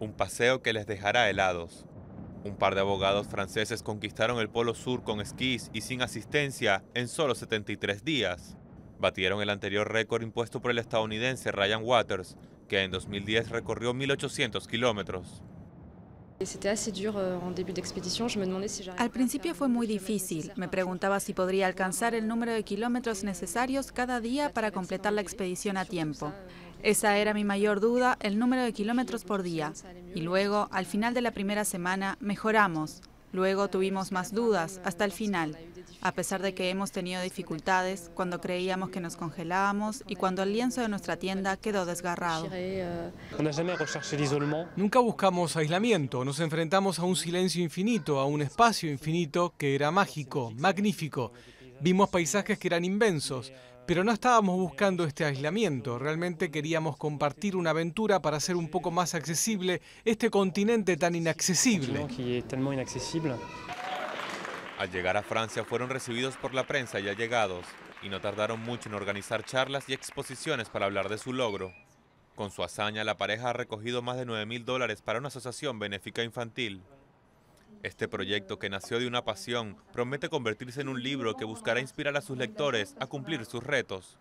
Un paseo que les dejará helados. Un par de abogados franceses conquistaron el Polo Sur con esquís y sin asistencia en solo 73 días. Batieron el anterior récord impuesto por el estadounidense Ryan Waters, que en 2010 recorrió 1.800 kilómetros. Al principio fue muy difícil. Me preguntaba si podría alcanzar el número de kilómetros necesarios cada día para completar la expedición a tiempo. Esa era mi mayor duda, el número de kilómetros por día. Y luego, al final de la primera semana, mejoramos. Luego tuvimos más dudas hasta el final, a pesar de que hemos tenido dificultades cuando creíamos que nos congelábamos y cuando el lienzo de nuestra tienda quedó desgarrado. Nunca buscamos aislamiento, nos enfrentamos a un silencio infinito, a un espacio infinito que era mágico, magnífico. Vimos paisajes que eran inmensos, pero no estábamos buscando este aislamiento, realmente queríamos compartir una aventura para hacer un poco más accesible este continente tan inaccesible. Al llegar a Francia fueron recibidos por la prensa y allegados, y no tardaron mucho en organizar charlas y exposiciones para hablar de su logro. Con su hazaña, la pareja ha recogido más de 9 mil dólares para una asociación benéfica infantil. Este proyecto, que nació de una pasión, promete convertirse en un libro que buscará inspirar a sus lectores a cumplir sus retos.